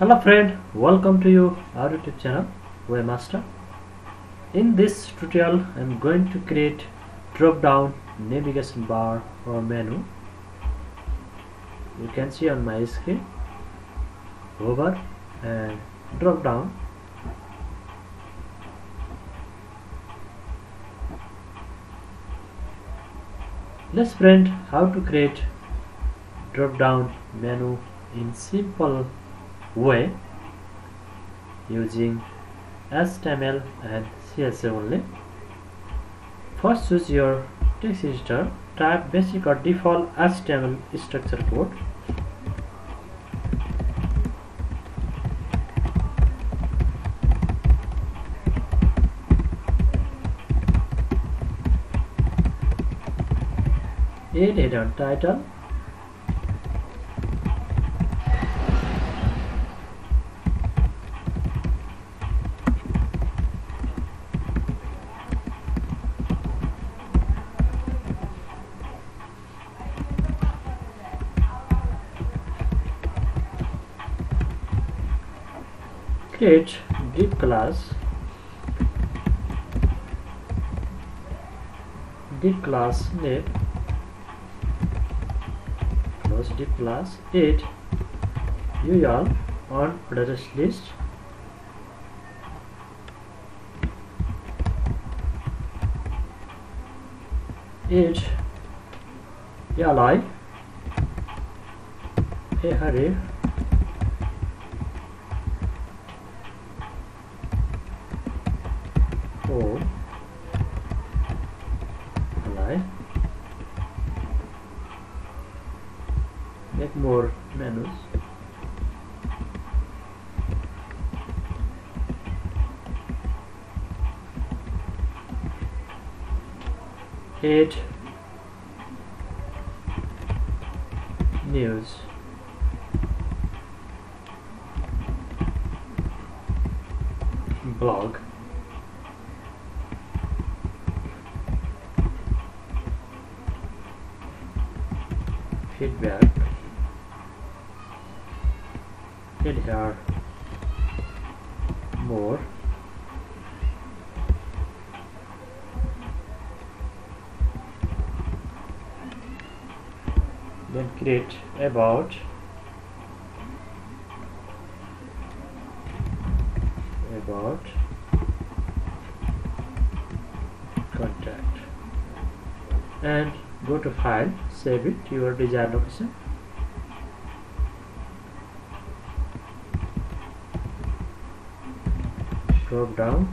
Hello friend, welcome to you our YouTube channel Webmaster. In this tutorial I am going to create drop down navigation bar or menu. You can see on my screen. Hover and drop down let's friend. How to create drop down menu in simple way using HTML and CSS only. First choose your text editor type basic or default HTML structure code. Add header title create div class div class name close div class it ul on address list it li a array add news blog. Feedback. Here more then create about about contact. And go to file save it to your desired location. Drop down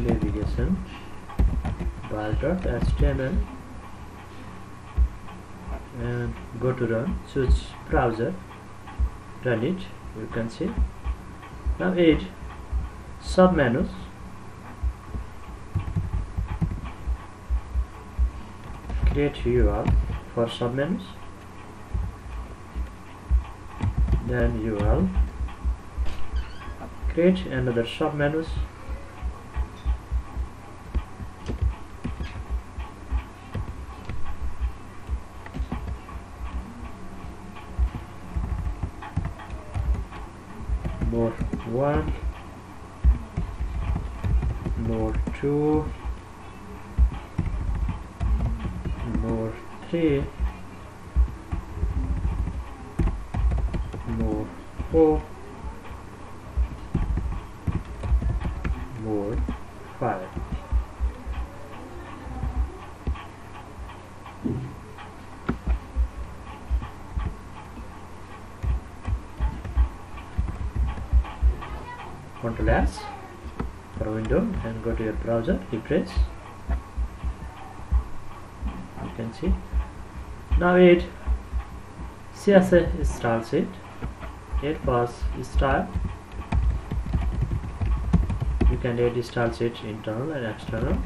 navigation bar.html and go to run choose browser. Run it. You can see. Now add sub menus create URL for submenus. Then URL. Create another submenus 3 more 4 more 5 Control S for window and go to your browser refresh. You can see now it CSS style sheet. It was style. You can add style sheet internal and external.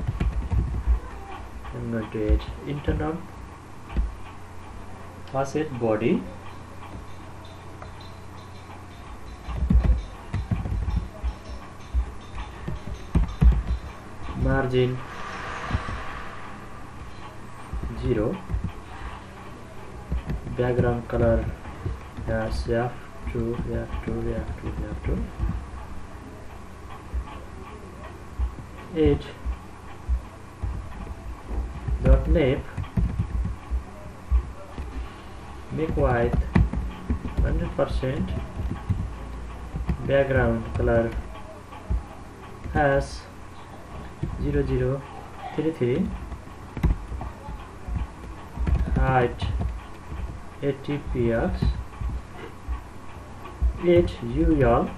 I'm going to add internal. Facet body. Margin. 0 background color as f F2 F2 F2 F2 8 dot nap make white 100% background color has 0033 height 80 px 8 UL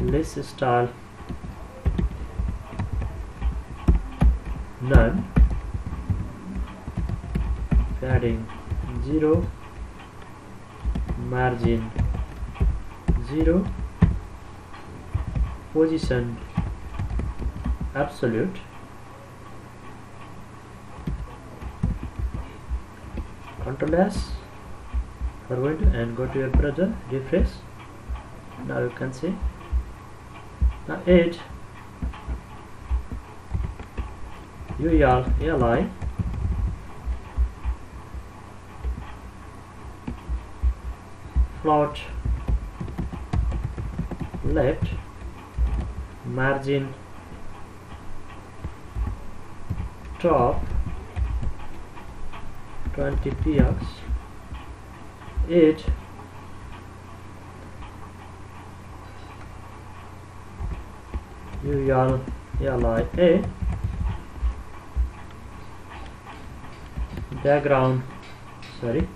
list style. None. Padding 0 margin 0 position absolute. Control S for window and go to your browser refresh. Now you can see. Now 8 UL LI float. Left. Margin top 20 px 8 UL LIA background sorry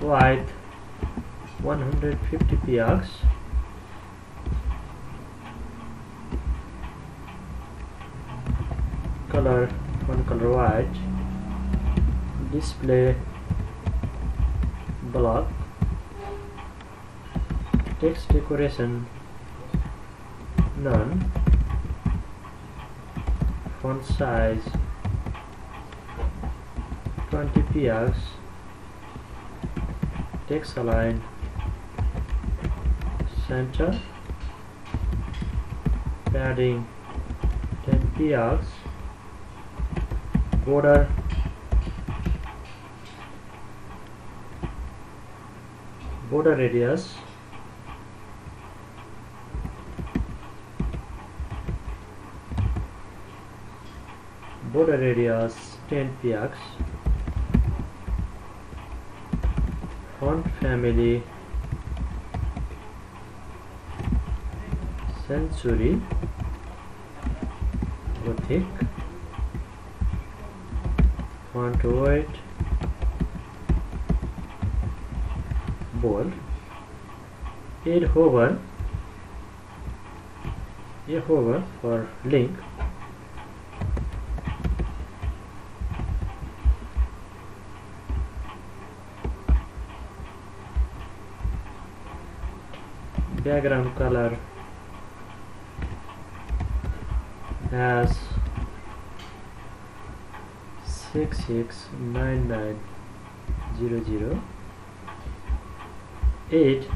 white 150 px color one color white. Display block. Text decoration none. Font size 20 px text align center. Padding 10 px border. Border radius. Border radius 10 px. Font family. Century. Gothic font weight bold. Add hover. A hover for link. Background color. As six six nine nine zero zero eight.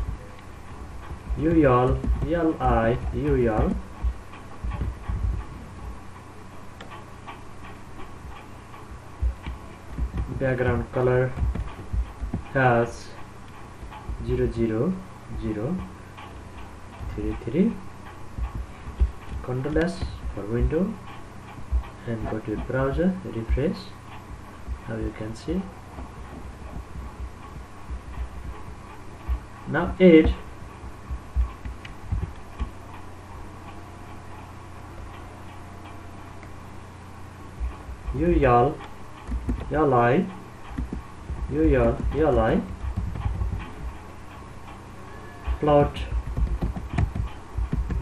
UL LI UL background color has zero zero zero three three. Control S for window and go to browser refresh now you can see. Now 8 you y'all y'all lie you y'all y'all lie plot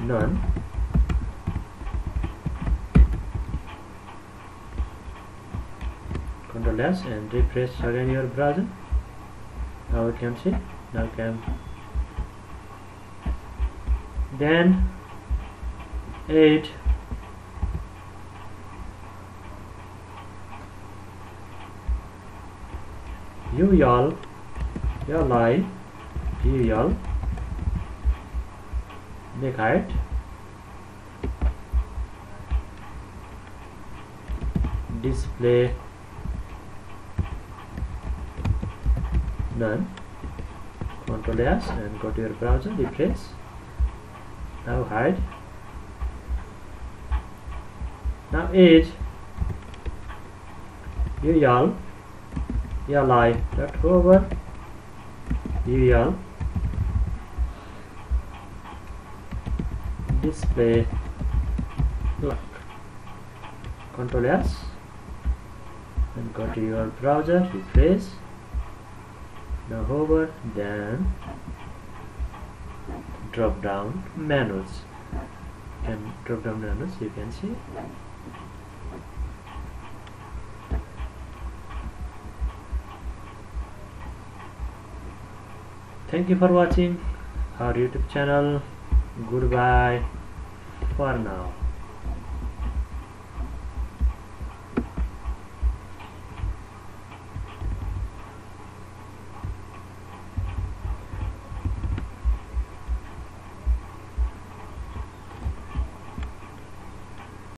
none S and refresh again your browser. Now you can see now can then 8 you y'all y'all lie you y'all make height. Display none. Control S and go to your browser refresh now hide. Now add ul uli dot hover ul display. Lock. Control S. And go to your browser refresh now hover then drop down menus and drop down menus you can see. Thank you for watching our youtube channel. Goodbye for now